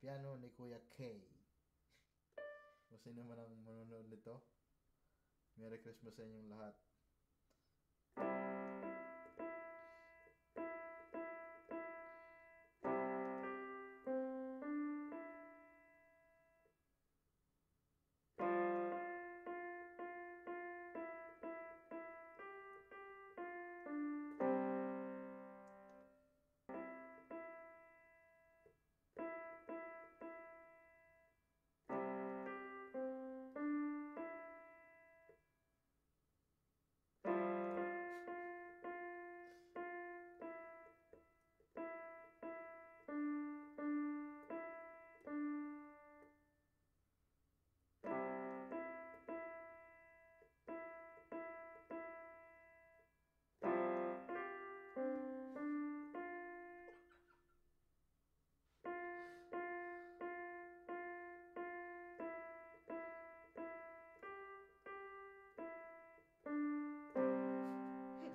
piano ni Kuya K. Kung sino man ang manonood nito, Merry Christmas sa inyong lahat.